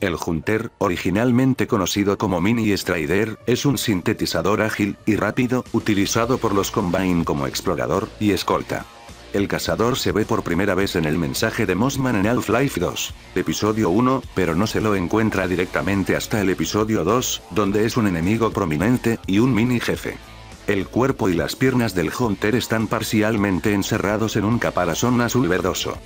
El Hunter, originalmente conocido como Mini Strider, es un sintetizador ágil y rápido, utilizado por los Combine como explorador y escolta. El cazador se ve por primera vez en el mensaje de Mossman en Half-Life 2, episodio 1, pero no se lo encuentra directamente hasta el episodio 2, donde es un enemigo prominente y un mini jefe. El cuerpo y las piernas del Hunter están parcialmente encerrados en un caparazón azul verdoso.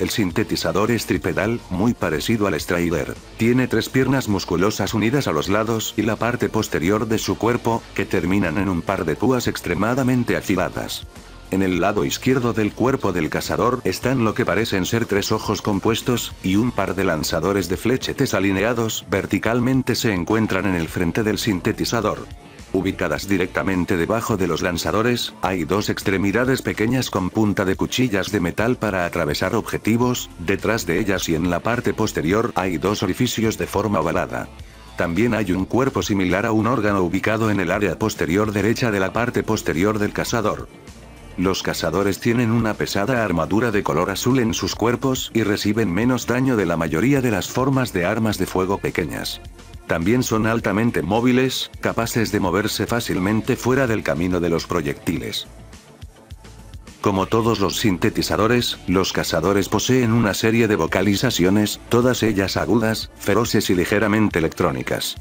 El sintetizador es tripedal, muy parecido al Strider. Tiene tres piernas musculosas unidas a los lados y la parte posterior de su cuerpo, que terminan en un par de púas extremadamente afiladas. En el lado izquierdo del cuerpo del cazador están lo que parecen ser tres ojos compuestos, y un par de lanzadores de flechetes alineados verticalmente se encuentran en el frente del sintetizador. Ubicadas directamente debajo de los lanzadores, hay dos extremidades pequeñas con punta de cuchillas de metal para atravesar objetivos, detrás de ellas y en la parte posterior hay dos orificios de forma ovalada. También hay un cuerpo similar a un órgano ubicado en el área posterior derecha de la parte posterior del cazador. Los cazadores tienen una pesada armadura de color azul en sus cuerpos y reciben menos daño de la mayoría de las formas de armas de fuego pequeñas. También son altamente móviles, capaces de moverse fácilmente fuera del camino de los proyectiles. Como todos los sintetizadores, los cazadores poseen una serie de vocalizaciones, todas ellas agudas, feroces y ligeramente electrónicas.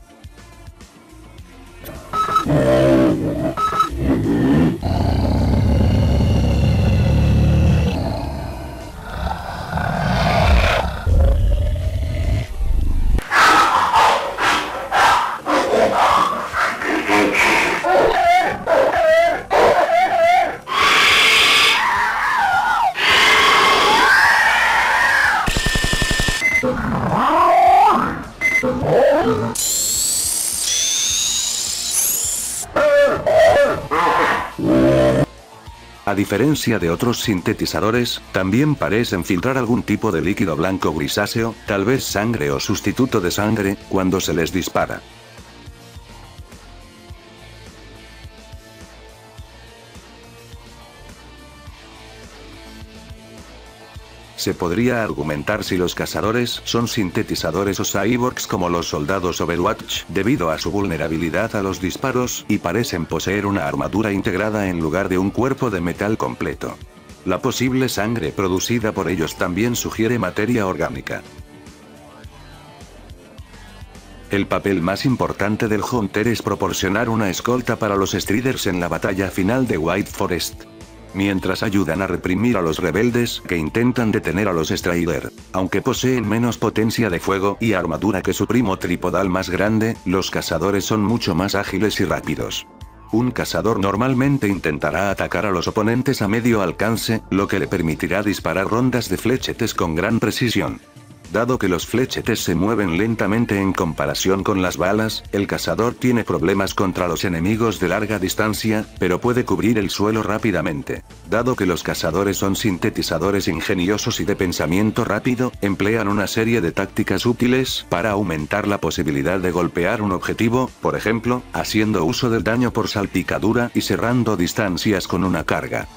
A diferencia de otros sintetizadores, también parecen filtrar algún tipo de líquido blanco grisáceo, tal vez sangre o sustituto de sangre, cuando se les dispara. Se podría argumentar si los cazadores son sintetizadores o cyborgs como los soldados Overwatch, debido a su vulnerabilidad a los disparos, y parecen poseer una armadura integrada en lugar de un cuerpo de metal completo. La posible sangre producida por ellos también sugiere materia orgánica. El papel más importante del Hunter es proporcionar una escolta para los Striders en la batalla final de White Forest mientras ayudan a reprimir a los rebeldes que intentan detener a los Strider. Aunque poseen menos potencia de fuego y armadura que su primo tripodal más grande, los cazadores son mucho más ágiles y rápidos. Un cazador normalmente intentará atacar a los oponentes a medio alcance, lo que le permitirá disparar rondas de flechetes con gran precisión. Dado que los flechetes se mueven lentamente en comparación con las balas, el cazador tiene problemas contra los enemigos de larga distancia, pero puede cubrir el suelo rápidamente. Dado que los cazadores son sintetizadores ingeniosos y de pensamiento rápido, emplean una serie de tácticas útiles para aumentar la posibilidad de golpear un objetivo, por ejemplo, haciendo uso del daño por salpicadura y cerrando distancias con una carga.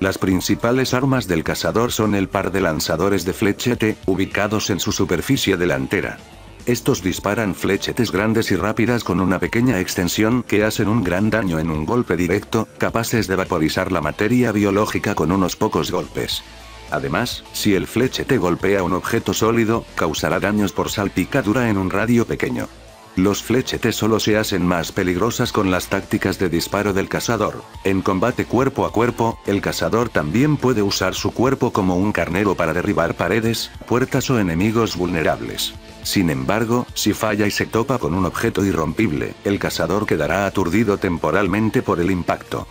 Las principales armas del cazador son el par de lanzadores de flechete, ubicados en su superficie delantera. Estos disparan flechetes grandes y rápidas con una pequeña extensión que hacen un gran daño en un golpe directo, capaces de vaporizar la materia biológica con unos pocos golpes. Además, si el flechete golpea un objeto sólido, causará daños por salpicadura en un radio pequeño. Los flechetes solo se hacen más peligrosas con las tácticas de disparo del cazador. En combate cuerpo a cuerpo, el cazador también puede usar su cuerpo como un carnero para derribar paredes, puertas o enemigos vulnerables. Sin embargo, si falla y se topa con un objeto irrompible, el cazador quedará aturdido temporalmente por el impacto.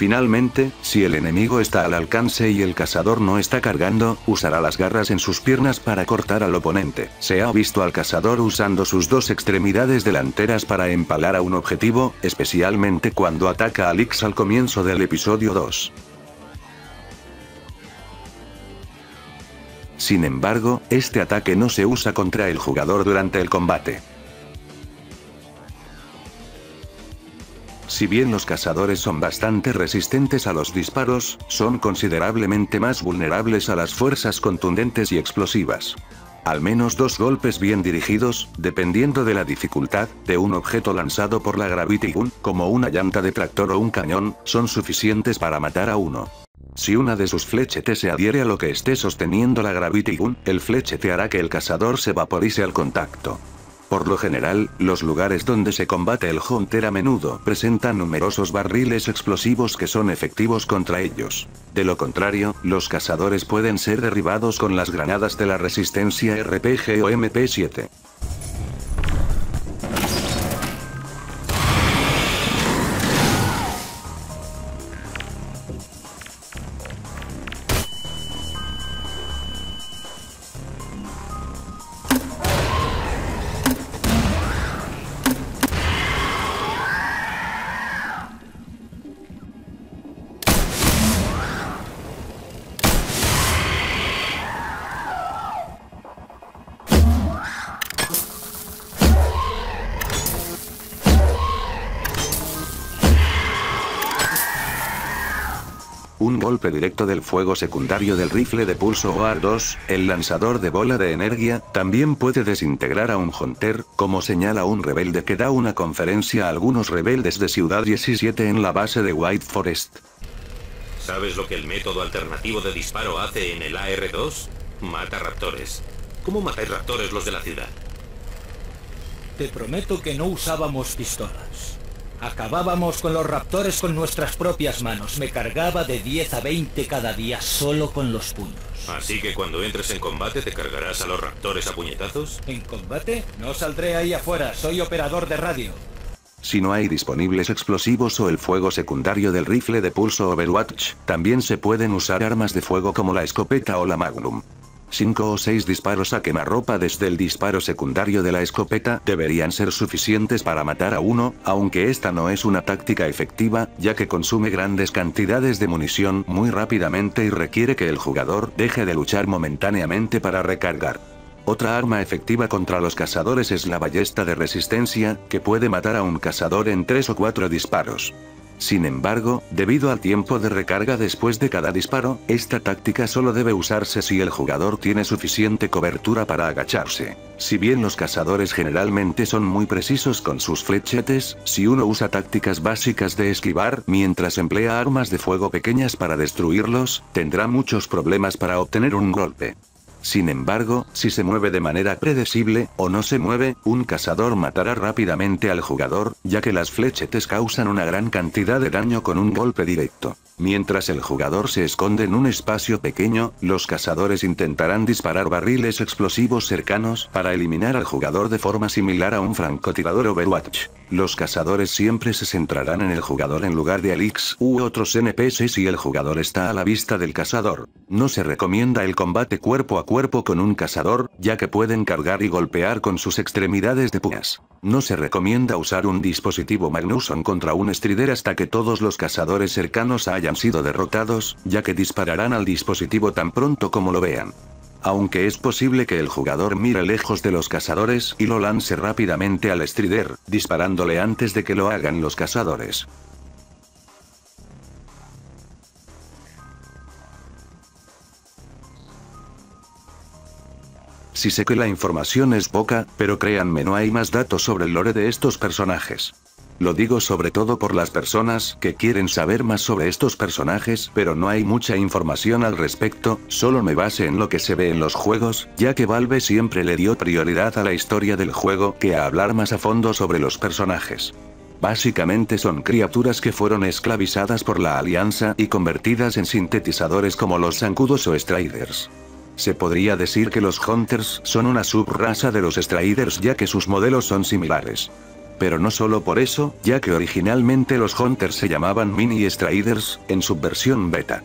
Finalmente, si el enemigo está al alcance y el cazador no está cargando, usará las garras en sus piernas para cortar al oponente. Se ha visto al cazador usando sus dos extremidades delanteras para empalar a un objetivo, especialmente cuando ataca a Lix al comienzo del episodio 2. Sin embargo, este ataque no se usa contra el jugador durante el combate. Si bien los cazadores son bastante resistentes a los disparos, son considerablemente más vulnerables a las fuerzas contundentes y explosivas. Al menos dos golpes bien dirigidos, dependiendo de la dificultad, de un objeto lanzado por la Gravity Gun, como una llanta de tractor o un cañón, son suficientes para matar a uno. Si una de sus flechetes se adhiere a lo que esté sosteniendo la Gravity Gun, el flechete hará que el cazador se vaporice al contacto. Por lo general, los lugares donde se combate el Hunter a menudo presentan numerosos barriles explosivos que son efectivos contra ellos. De lo contrario, los cazadores pueden ser derribados con las granadas de la resistencia RPG o MP7. Un golpe directo del fuego secundario del rifle de pulso OAR-2, el lanzador de bola de energía, también puede desintegrar a un Hunter, como señala un rebelde que da una conferencia a algunos rebeldes de Ciudad 17 en la base de White Forest. ¿Sabes lo que el método alternativo de disparo hace en el AR-2? Mata raptores. ¿Cómo matáis raptores los de la ciudad? Te prometo que no usábamos pistolas. Acabábamos con los raptores con nuestras propias manos. Me cargaba de 10 a 20 cada día solo con los puños. Así que cuando entres en combate te cargarás a los raptores a puñetazos. ¿En combate? No saldré ahí afuera. Soy operador de radio. Si no hay disponibles explosivos o el fuego secundario del rifle de pulso Overwatch, también se pueden usar armas de fuego como la escopeta o la Magnum. 5 o 6 disparos a quemarropa desde el disparo secundario de la escopeta deberían ser suficientes para matar a uno, aunque esta no es una táctica efectiva, ya que consume grandes cantidades de munición muy rápidamente y requiere que el jugador deje de luchar momentáneamente para recargar. Otra arma efectiva contra los cazadores es la ballesta de resistencia, que puede matar a un cazador en 3 o 4 disparos. Sin embargo, debido al tiempo de recarga después de cada disparo, esta táctica solo debe usarse si el jugador tiene suficiente cobertura para agacharse. Si bien los cazadores generalmente son muy precisos con sus flechetes, si uno usa tácticas básicas de esquivar mientras emplea armas de fuego pequeñas para destruirlos, tendrá muchos problemas para obtener un golpe. Sin embargo, si se mueve de manera predecible, o no se mueve, un cazador matará rápidamente al jugador, ya que las flechetes causan una gran cantidad de daño con un golpe directo. Mientras el jugador se esconde en un espacio pequeño, los cazadores intentarán disparar barriles explosivos cercanos para eliminar al jugador de forma similar a un francotirador Overwatch. Los cazadores siempre se centrarán en el jugador en lugar de Alix u otros NPC si el jugador está a la vista del cazador. No se recomienda el combate cuerpo a cuerpo con un cazador, ya que pueden cargar y golpear con sus extremidades de puñas. No se recomienda usar un dispositivo Magnuson contra un Strider hasta que todos los cazadores cercanos hayan sido derrotados, ya que dispararán al dispositivo tan pronto como lo vean. Aunque es posible que el jugador mire lejos de los cazadores y lo lance rápidamente al Strider, disparándole antes de que lo hagan los cazadores. Si sé que la información es poca, pero créanme no hay más datos sobre el lore de estos personajes. Lo digo sobre todo por las personas que quieren saber más sobre estos personajes, pero no hay mucha información al respecto, solo me base en lo que se ve en los juegos, ya que Valve siempre le dio prioridad a la historia del juego que a hablar más a fondo sobre los personajes. Básicamente son criaturas que fueron esclavizadas por la Alianza y convertidas en sintetizadores como los zancudos o Striders. Se podría decir que los Hunters son una subraza de los Striders ya que sus modelos son similares. Pero no solo por eso, ya que originalmente los Hunters se llamaban Mini Striders, en su versión beta.